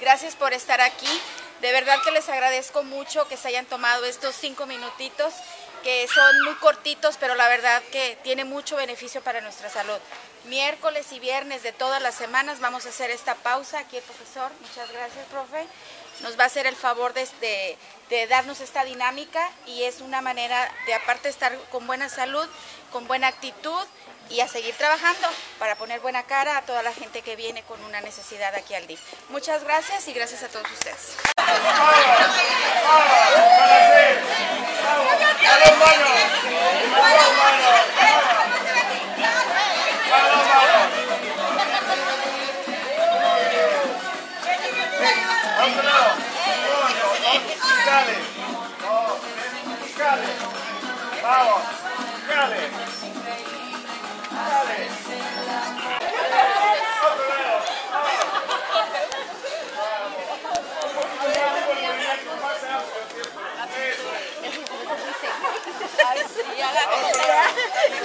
Gracias por estar aquí. De verdad que les agradezco mucho que se hayan tomado estos cinco minutitos, que son muy cortitos, pero la verdad que tiene mucho beneficio para nuestra salud. Miércoles y viernes de todas las semanas vamos a hacer esta pausa. Aquí el profesor, muchas gracias, profe. Nos va a hacer el favor de, de, de darnos esta dinámica y es una manera de, aparte estar con buena salud, con buena actitud y a seguir trabajando para poner buena cara a toda la gente que viene con una necesidad aquí al DIF. Muchas gracias y gracias a todos ustedes. Vamos, dale. Dale. Otro lado.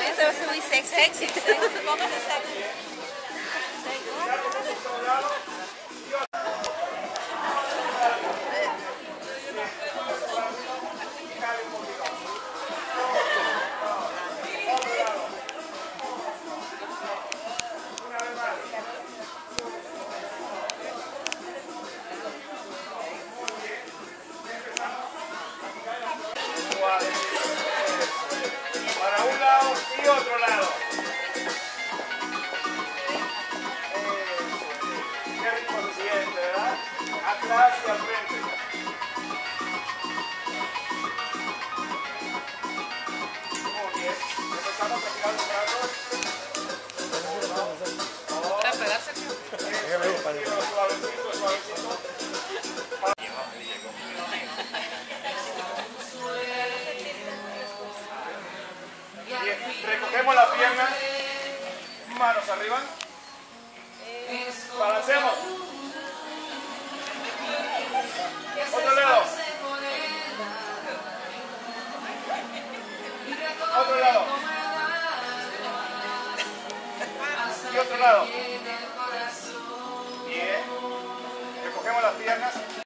Eso es muy sexy. Vamos a estar. Y al frente. Muy bien. Empezamos a tirar los brazos. Suavecito, suavecito. Bien, recogemos la pierna, manos arriba, Y otro lado. Bien. Recogemos las piernas.